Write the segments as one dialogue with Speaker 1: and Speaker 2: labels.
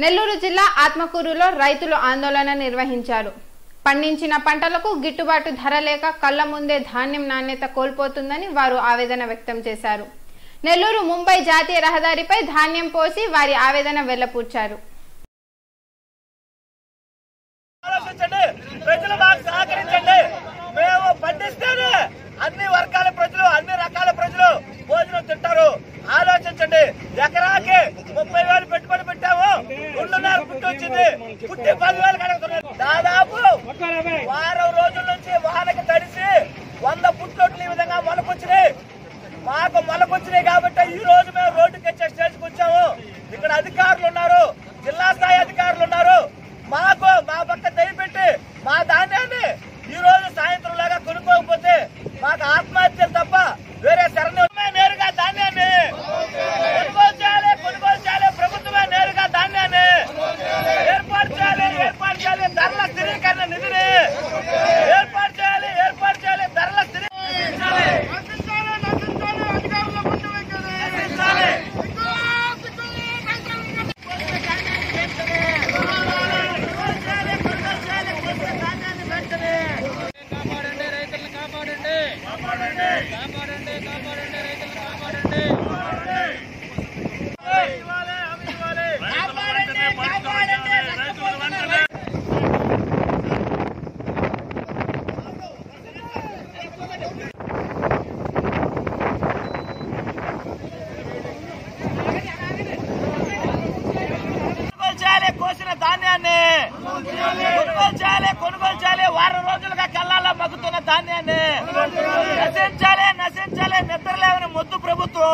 Speaker 1: నెల్లూరు జిల్లా ఆత్మకూరులో రైతులు ఆందోళన నిర్వహించారు. పండించిన పంటలకు గిట్టుబాటు ధర లేక కళ్ళ ముందే ధాన్యం నాణ్యత కోల్పోతుందని వారు ఆవేదన వ్యక్తం చేశారు. నెల్లూరు ముంబై జాతీయ రహదారిపై ధాన్యం పోసి వారి ఆవేదన
Speaker 2: వెళ్ళపూడ్చారు ధాన్యాన్ని కొనుగోలు చేయాలి కొనుగోలు చేయాలి. వారం రోజులుగా కళ్ళాల్లో మగ్గుతున్న ధాన్యాన్ని నశించాలి నశించాలి. నిద్రలేవని ముద్దు ప్రభుత్వం.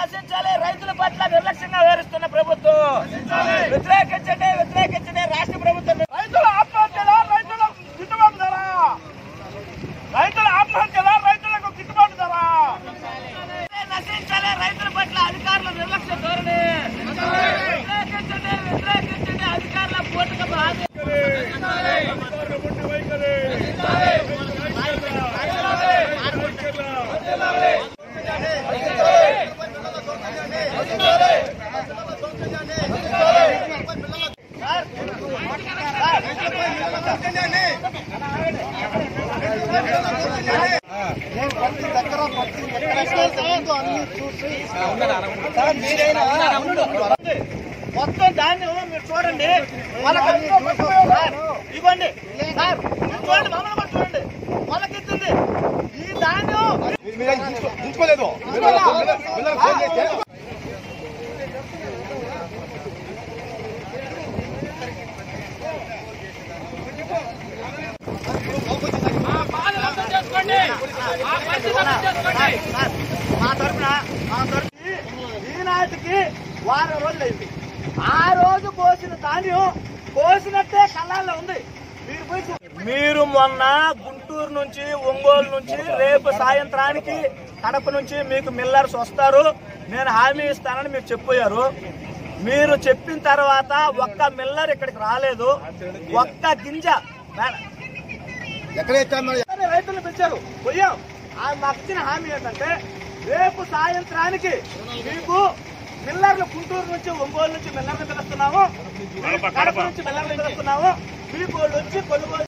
Speaker 2: నశించాలి. రైతుల పట్ల నిర్లక్ష్యంగా వ్యవహరిస్తున్న ప్రభుత్వం. వ్యతిరేకించండి వ్యతిరేకించండి రాష్ట్ర ప్రభుత్వం రైతుల ఆత్మహత్యల రైతుల గిట్టుబాటు ధర రైతుల ఆత్మహత్యల రైతులకు గిట్టుబాటు ధర నశించాలి రైతుల పట్ల అధికారుల నిర్లక్ష్య ధోరణి వ్యతిరేకించండి వ్యతిరేకించండి అధికారుల పూర్తిగా బాధ్యత మొత్తం ధాన్యం మీరు చూడండి సార్, ఇవ్వండి సార్ మీరు చూడండి మమ్మల్ని చూడండి మొలకెత్తింది ఈ ధాన్యం
Speaker 3: తీసుకోలేదు
Speaker 2: సార్, మా తరఫున మా తరఫున ఈనాటికి వారం రోజులు అయింది ఆ రోజు పోసిన ధాన్యం పోసినట్టే కళ్ళాల్లో ఉంది. మీరు పోయి మీరు మొన్న గుంటూరు నుంచి ఒంగోలు నుంచి రేపు సాయంత్రానికి కడప నుంచి మీకు మిల్లర్స్ వస్తారు. నేను హామీ ఇస్తానని మీరు చెప్పారు. మీరు చెప్పిన తర్వాత ఒక్క మిల్లర్ ఇక్కడికి రాలేదు. ఒక్క గింజ రైతులు పెంచారు పోయాం. మాకు ఇచ్చిన హామీ ఏంటంటే రేపు సాయంత్రానికి మీకు మిల్లర్లు గుంటూరు నుంచి ఒంగోలు నుంచి మిల్లర్లు పిలుస్తున్నాము కడప. నుంచి మిల్లర్లు పిలుస్తున్నాము మీకు వాళ్ళు వచ్చి కొనుగోలు.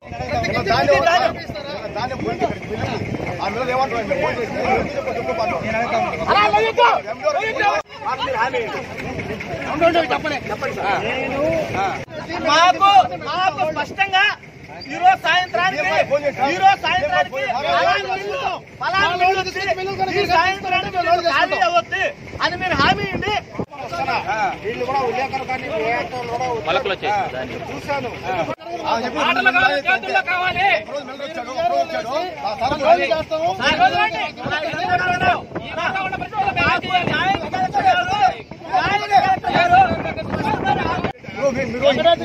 Speaker 2: మాకు మాకు స్పష్టంగా ఈ రోజు సాయంత్రానికి ఈ రోజు సాయంత్రానికి ఖాళీ అవ్వద్ది అని మీరు హామీ ఇవ్వండి.
Speaker 3: వీళ్ళు కూడా విలేకరు కానీ చూశాను. ఆ, చెప్పి
Speaker 4: ఆటలు కావాలి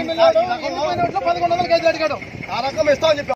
Speaker 3: మీరు- మీరు- మీరు- ఆ రకం ఇస్తామని చెప్పి